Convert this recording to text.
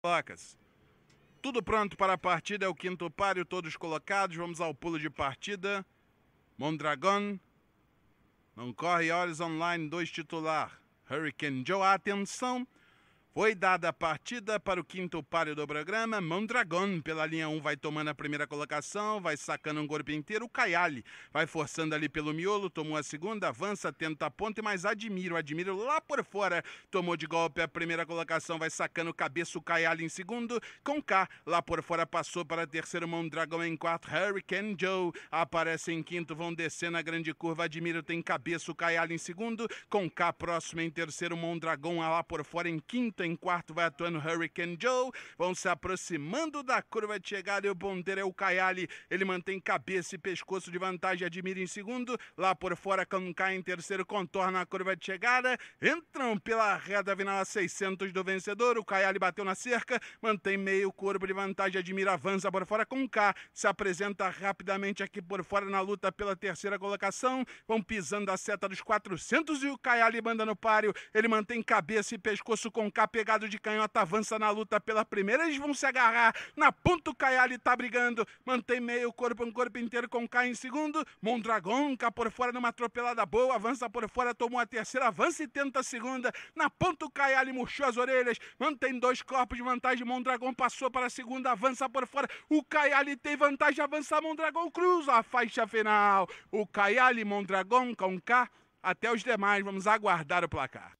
placas. Tudo pronto para a partida, é o quinto páreo, todos colocados. Vamos ao pulo de partida. Mondragon. Não corre olhos online, dois titular. Hurricane Joe, atenção. Foi dada a partida para o quinto páreo do programa. Mondragon pela linha 1 vai tomando a primeira colocação, vai sacando um corpo inteiro. O Caiali vai forçando ali pelo miolo, tomou a segunda, avança, tenta a ponte, mas admiro, admiro lá por fora. Tomou de golpe a primeira colocação, vai sacando cabeça o Caiali em segundo. Com K, lá por fora passou para terceiro Mondragon em quarto. Hurricane Joe aparece em quinto, vão descer na grande curva. Admiro tem cabeça o Caiali em segundo. Com K próximo em terceiro, Mondragon lá por fora em quinto em quarto vai atuando Hurricane Joe. Vão se aproximando da curva de chegada e o ponteiro é o Kayali. Ele mantém cabeça e pescoço de vantagem. Admira em segundo. Lá por fora, Kankai em terceiro. Contorna a curva de chegada. Entram pela reta final a 600 do vencedor. O Kayali bateu na cerca. Mantém meio corpo de vantagem. Admira avança por fora com K. Se apresenta rapidamente aqui por fora na luta pela terceira colocação. Vão pisando a seta dos 400 e o Kayali manda no páreo. Ele mantém cabeça e pescoço com K pegado de canhota, avança na luta pela primeira. Eles vão se agarrar. Na ponta o Kayali tá brigando. Mantém meio corpo, um corpo inteiro com K em segundo. Mondragon cá por fora numa atropelada boa. Avança por fora, tomou a terceira. Avança e tenta a segunda. Na ponta o Kayali murchou as orelhas. Mantém dois corpos de vantagem. Mondragon passou para a segunda. Avança por fora. O Kayali tem vantagem. Avança Mondragon. Cruza a faixa final. O Kayali Mondragon com K. Até os demais. Vamos aguardar o placar.